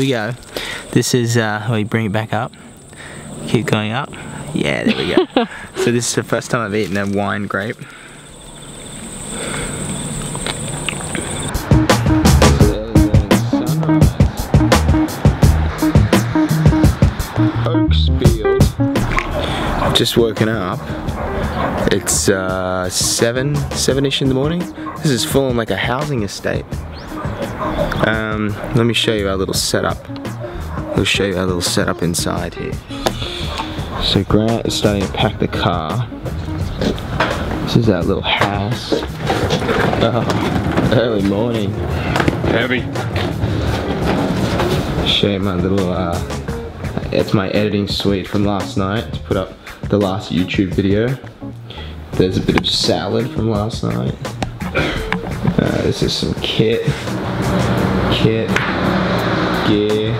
we go. This is, uh, we bring it back up. Keep going up. Yeah, there we go. so this is the first time I've eaten a wine grape. Oaksfield. Just woken up. It's uh, seven, seven-ish in the morning. This is full on like a housing estate. Um, let me show you our little setup. We'll show you our little setup inside here. So Grant is starting to pack the car. This is our little house. Oh, early morning. Heavy. Show you my little, uh, it's my editing suite from last night to put up the last YouTube video. There's a bit of salad from last night. Uh, this is some kit, kit, gear.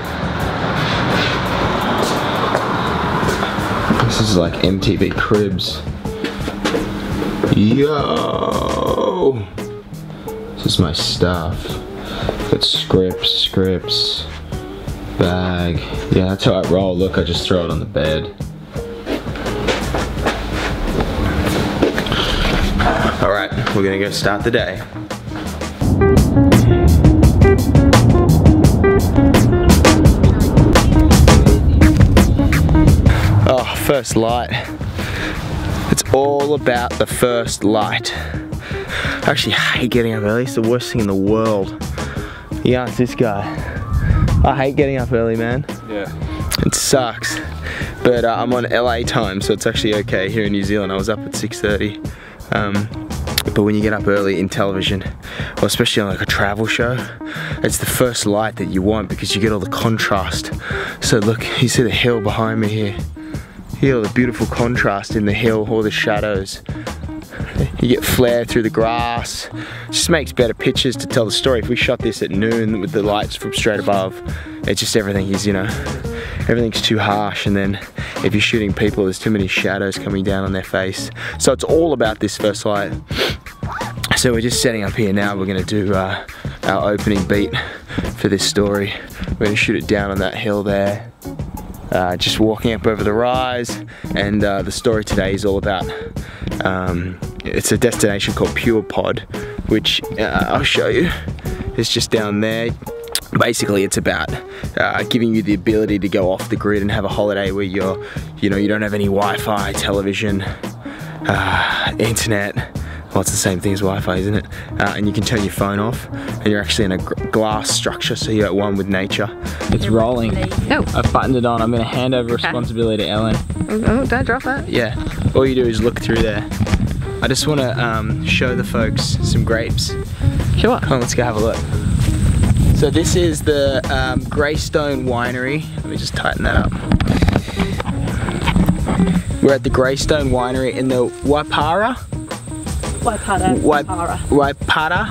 This is like MTV Cribs. Yo! This is my stuff. Got scripts, scripts, bag. Yeah, that's how I roll. Look, I just throw it on the bed. All right, we're gonna go start the day. First light. It's all about the first light. I actually hate getting up early. It's the worst thing in the world. Yeah, it's this guy. I hate getting up early, man. Yeah. It sucks. But uh, I'm on LA time, so it's actually okay. Here in New Zealand, I was up at 6.30. Um, but when you get up early in television, or especially on like a travel show, it's the first light that you want because you get all the contrast. So look, you see the hill behind me here. Get the beautiful contrast in the hill, all the shadows. You get flare through the grass. Just makes better pictures to tell the story. If we shot this at noon with the lights from straight above, it's just everything is, you know, everything's too harsh. And then if you're shooting people, there's too many shadows coming down on their face. So it's all about this first light. So we're just setting up here now. We're gonna do uh, our opening beat for this story. We're gonna shoot it down on that hill there. Uh, just walking up over the rise and uh, the story today is all about um, it's a destination called Pure Pod which uh, I'll show you. It's just down there. Basically it's about uh, giving you the ability to go off the grid and have a holiday where you're you know you don't have any Wi-Fi television uh, internet well it's the same thing as Wi-Fi isn't it uh, and you can turn your phone off and you're actually in a glass structure so you're at one with nature it's rolling Oh. I've buttoned it on I'm gonna hand over responsibility to Ellen Oh, oh, don't drop that. yeah all you do is look through there I just want to um, show the folks some grapes Sure. Come on, let's go have a look. So this is the um, Greystone Winery. Let me just tighten that up. We're at the Greystone Winery in the Waipara, Waipara. Wai- Waipara. Waipara,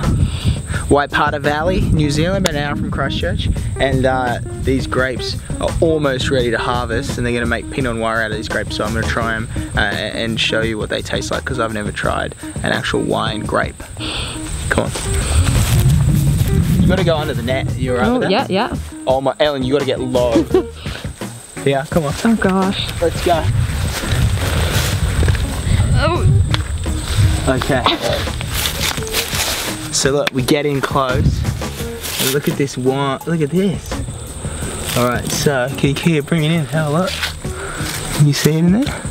Waipara Valley, New Zealand, about an hour from Christchurch. And uh, these grapes are almost ready to harvest, and they're going to make Pinot Noir out of these grapes. So I'm going to try them uh, and show you what they taste like because I've never tried an actual wine grape. Come on. You got to go under the net. You're right Oh, yeah, yeah. Oh my, Ellen, you got to get low. yeah, come on. Oh gosh. Let's go. Oh. Okay. So look, we get in close. And look at this one. Look at this. All right. So can you keep bringing in? Have a look. Can you see it in there?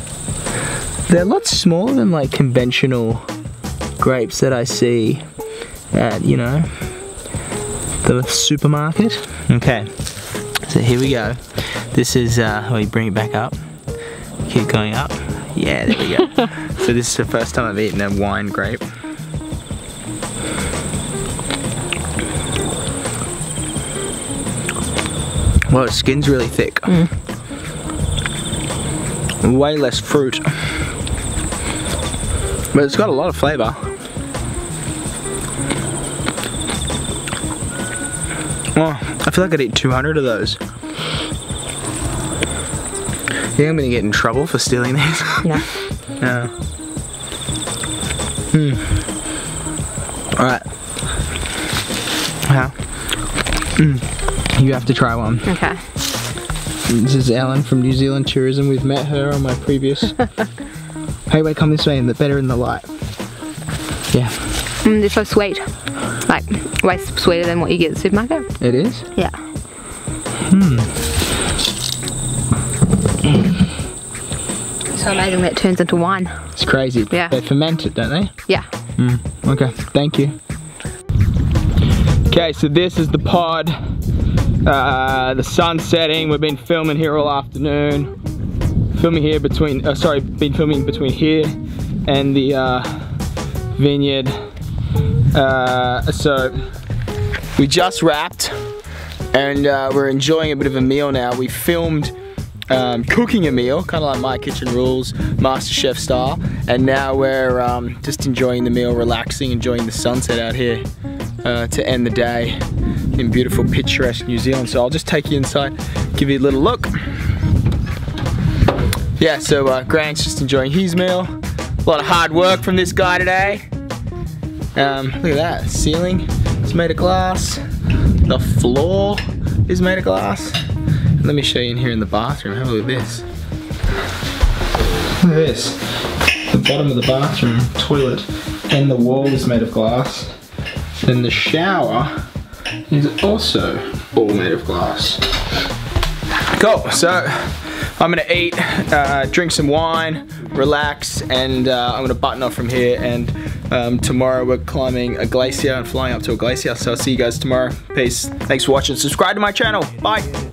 They're a lot smaller than like conventional grapes that I see at you know the supermarket. Okay. So here we go. This is uh, we bring it back up. Keep going up. Yeah, there we go. so this is the first time I've eaten a wine grape. Well, the skin's really thick. Way less fruit. But it's got a lot of flavour. Oh, I feel like I'd eat 200 of those. Yeah, I'm gonna get in trouble for stealing these. Yeah. No. Hmm. Alright. Yeah. Mm. You have to try one. Okay. This is Ellen from New Zealand Tourism. We've met her on my previous. hey, wait, come this way, and the better in the light. Yeah, Mm, they're so sweet. Like, way sweeter than what you get at the supermarket. it is. Yeah. Hmm. Amazing that it turns into wine. It's crazy. Yeah. They ferment it, don't they? Yeah. Okay, thank you. Okay, so this is the pod. Uh, the sun's setting. We've been filming here all afternoon. Filming here between, uh, sorry, been filming between here and the uh, vineyard. Uh, so we just wrapped and uh, we're enjoying a bit of a meal now. We filmed um, cooking a meal, kind of like My Kitchen Rules, Master Chef style, and now we're um, just enjoying the meal, relaxing, enjoying the sunset out here uh, to end the day in beautiful, picturesque New Zealand. So I'll just take you inside, give you a little look. Yeah, so uh, Grant's just enjoying his meal. A lot of hard work from this guy today. Um, look at that, ceiling is made of glass. The floor is made of glass. Let me show you in here in the bathroom. Have a look at this. Look at this. The bottom of the bathroom toilet and the wall is made of glass. Then the shower is also all made of glass. Cool. So I'm gonna eat, uh, drink some wine, relax, and uh, I'm gonna button off from here. And um, tomorrow we're climbing a glacier and flying up to a glacier. So I'll see you guys tomorrow. Peace. Thanks for watching. Subscribe to my channel. Bye.